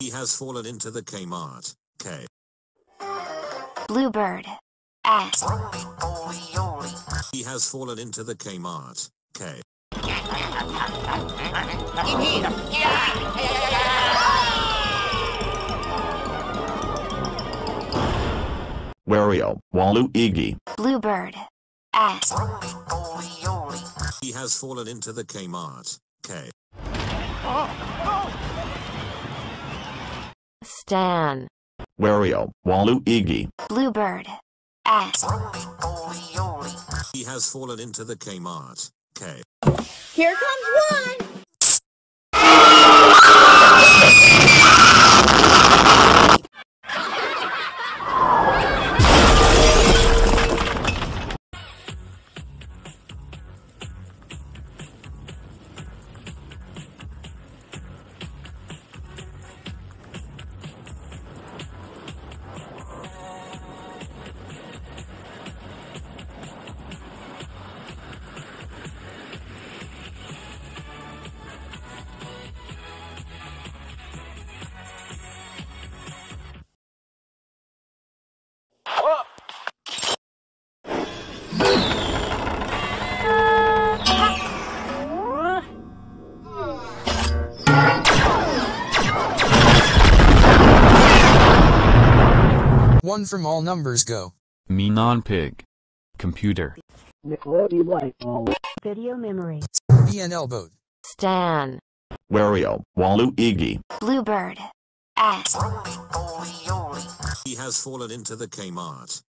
He has fallen into the Kmart. K. Bluebird. S. He has fallen into the Kmart. K. Wario, Waluigi. Bluebird. S. He has fallen into the Kmart. K. Stan. Wario, Waluigi. Iggy. Bluebird. S. He has fallen into the Kmart. K. Here comes one. One from all numbers go. Me non-pig. Computer. Oh. Video memory. Me and elbowed. Stan. Wario, Waluigi. Bluebird. S. Has fallen into the Kmart.